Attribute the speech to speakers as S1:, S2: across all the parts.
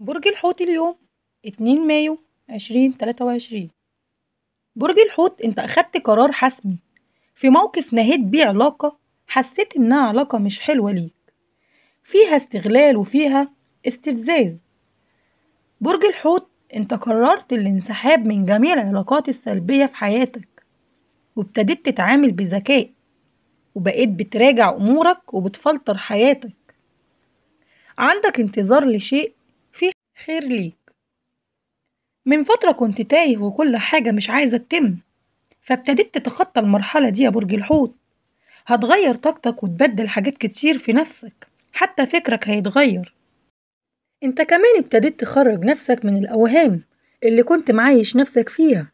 S1: برج الحوت اليوم اتنين مايو عشرين تلاتة وعشرين. برج الحوت انت أخدت قرار حسمي في موقف نهيت بيه علاقة حسيت إنها علاقة مش حلوة ليك. فيها استغلال وفيها استفزاز. برج الحوت انت قررت الانسحاب من جميع العلاقات السلبية في حياتك وابتديت تتعامل بذكاء وبقيت بتراجع أمورك وبتفلتر حياتك. عندك انتظار لشيء خير ليك. من فترة كنت تايه وكل حاجة مش عايزة تتم فابتديت تتخطى المرحلة دي يا برج الحوت. هتغير طاقتك وتبدل حاجات كتير في نفسك حتى فكرك هيتغير. انت كمان ابتديت تخرج نفسك من الأوهام اللي كنت معايش نفسك فيها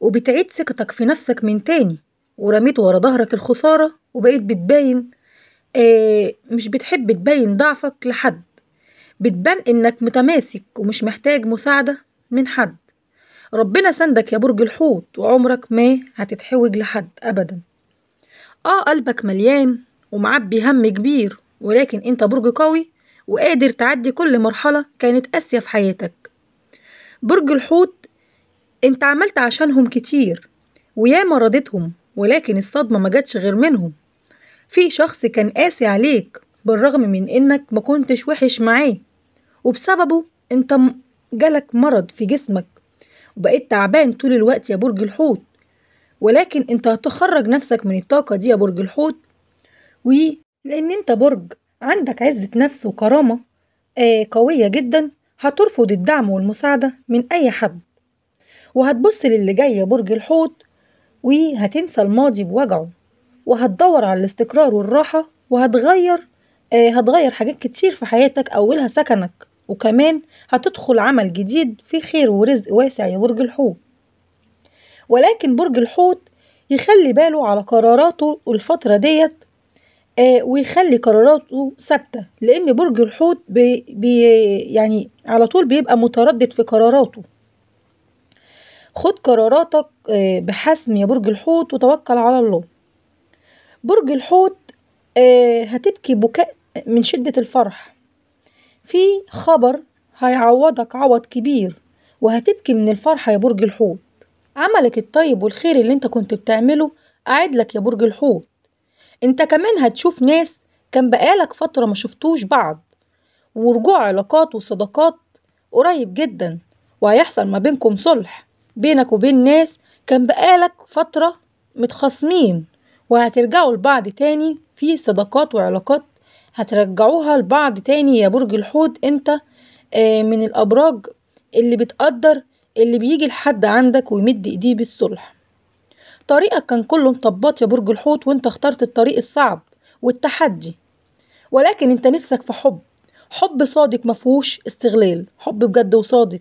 S1: وبتعيد ثقتك في نفسك من تاني ورميت ورا ظهرك الخسارة وبقيت بتبين آه مش بتحب تبين ضعفك لحد. بتبان إنك متماسك ومش محتاج مساعدة من حد. ربنا سندك يا برج الحوت وعمرك ما هتتحوج لحد ابدا. آه قلبك مليان ومعبي هم كبير ولكن أنت برج قوي وقادر تعدي كل مرحلة كانت قاسية في حياتك. برج الحوت أنت عملت عشانهم كتير وياما رضيتهم ولكن الصدمة ما جاتش غير منهم. في شخص كان قاسي عليك بالرغم من إنك ما كنتش وحش معاه. وبسببه انت جالك مرض في جسمك وبقيت تعبان طول الوقت يا برج الحوت. ولكن انت هتخرج نفسك من الطاقة دي يا برج الحوت. ولأن انت برج عندك عزة نفس وكرامة آه قوية جدا هترفض الدعم والمساعدة من أي حد. وهتبص للي جاي يا برج الحوت وهتنسى الماضي بوجعه. وهتدور على الاستقرار والراحة وهتغير آه هتغير حاجات كتير في حياتك أولها سكنك. وكمان هتدخل عمل جديد فيه خير ورزق واسع يا برج الحوت. ولكن برج الحوت يخلي باله على قراراته الفترة ديت آه ويخلي قراراته ثابتة لأن برج الحوت بي بي يعني على طول بيبقى متردد في قراراته. خد قراراتك آه بحسم يا برج الحوت وتوكل على الله. برج الحوت آه هتبكي بكاء من شدة الفرح. في خبر هيعوضك عوض كبير وهتبكي من الفرحة يا برج الحوت. عملك الطيب والخير اللي انت كنت بتعمله قاعد لك يا برج الحوت. انت كمان هتشوف ناس كان بقالك فترة ما شفتوش بعض ورجوع علاقات وصداقات قريب جدا وهيحصل ما بينكم صلح. بينك وبين ناس كان بقالك فترة متخاصمين وهترجعوا لبعض تاني في صداقات وعلاقات هترجعوها لبعض تاني يا برج الحوت. انت آه من الأبراج اللي بتقدر اللي بيجي لحد عندك ويمد ايديه بالصلح. طريقك كان كله مطبات يا برج الحوت وانت اخترت الطريق الصعب والتحدي. ولكن انت نفسك في حب. حب صادق مفهوش استغلال. حب بجد وصادق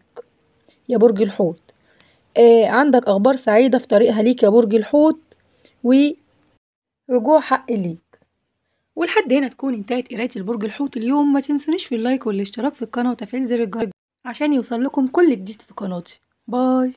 S1: يا برج الحوت. آه عندك أخبار سعيدة في طريقها ليك يا برج الحوت ورجوع حق ليك. ولحد هنا تكون انتهت قراية البرج الحوت اليوم. ما تنسونيش في اللايك والاشتراك في القناة وتفعيل زر الجرس عشان يوصل لكم كل جديد في قناتي. باي.